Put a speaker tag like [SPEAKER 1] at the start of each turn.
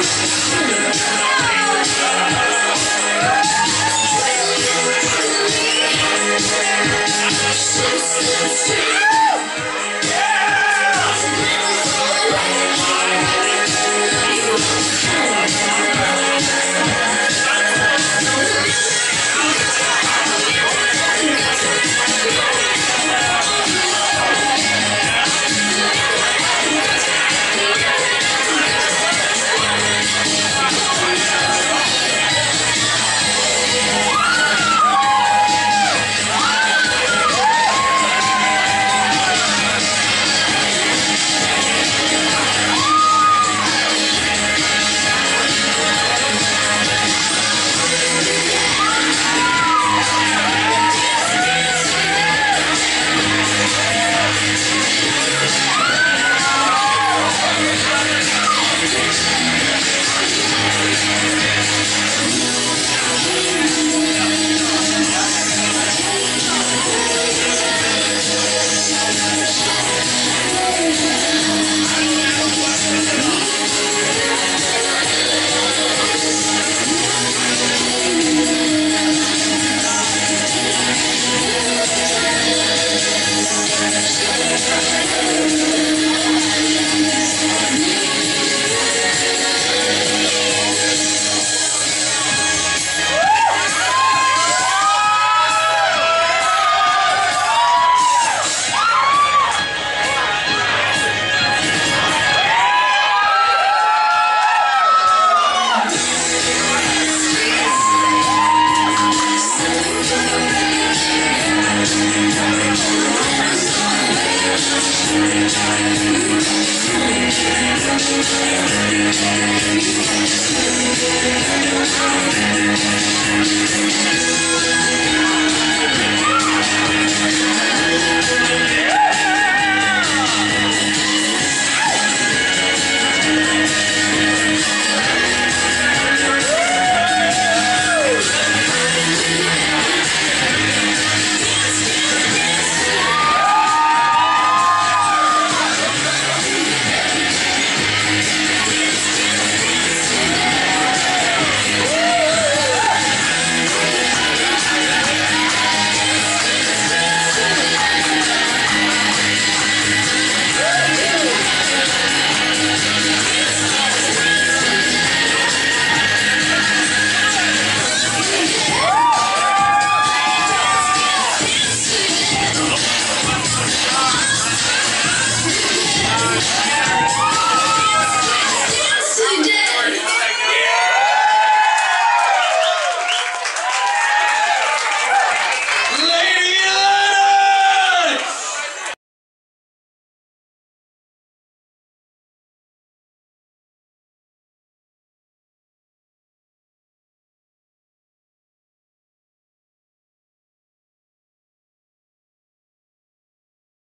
[SPEAKER 1] Yeah.